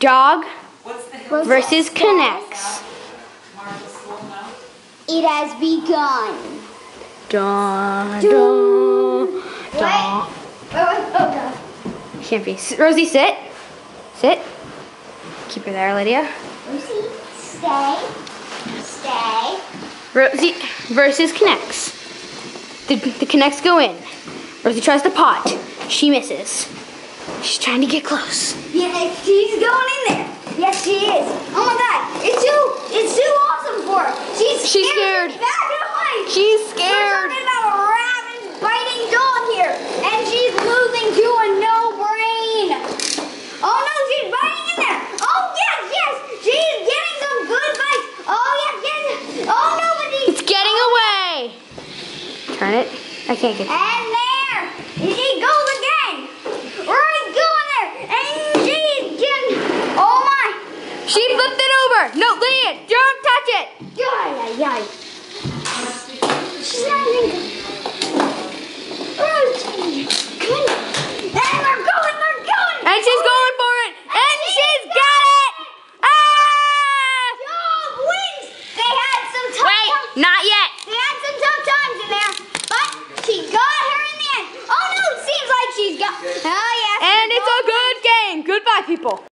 Dog What's the hill? versus K'nex. Marshall School now? It has begun. Dog. Dog. Dog. Oh, oh, oh Can't be. Rosie, sit. Sit. Keep her there, Lydia. Lucy, stay. Stay. Rosie versus K'nex. The, the K'nex go in. Rosie tries the pot. She misses. She's trying to get close. Yeah, she's going in there. Yes, she is. Oh my God, it's too, it's too awesome for her. She's She's scared. scared. Back away. She's scared. We're scared. talking about a rabid, biting dog here, and she's losing to a no brain. Oh no, she's biting in there. Oh yes, yes, she's getting some good bites. Oh yes, yes. Oh no, but she's It's getting oh. away. Turn it. I can't get. And there, she goes again. Right, going there, and she's getting. Oh my. She flipped it over. No, Lydia, don't touch it. Yay, yay. She's not even. Rosie, come. And they're going, they're going. And she's going for it. And she's got it. Ah! They had some tough Wait, not yet. They had some tough times in there, but she got her in the end. Oh no, it seems like she's got. Oh yes. And it's a good game. Goodbye, people.